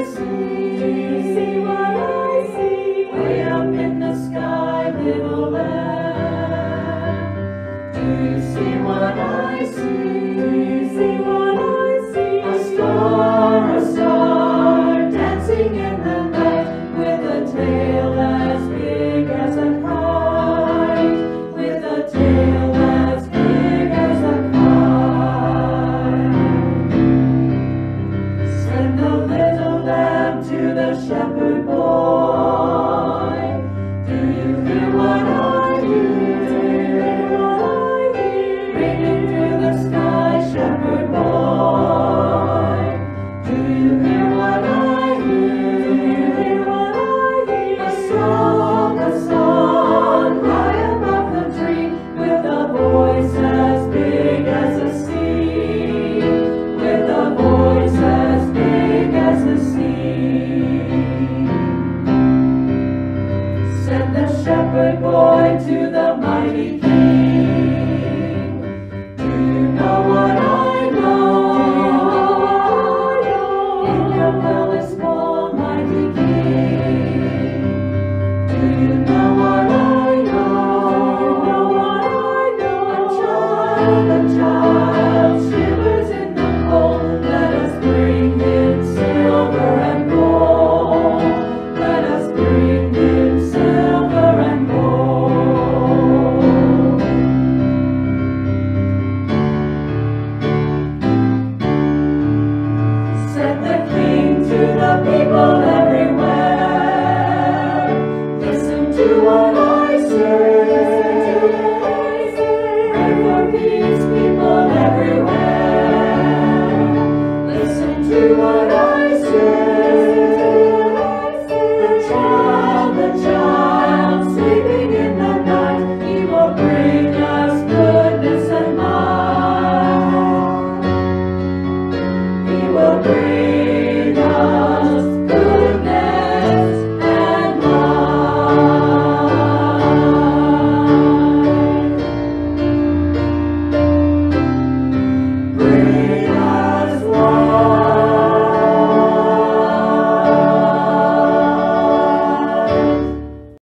Yes. to the mighty people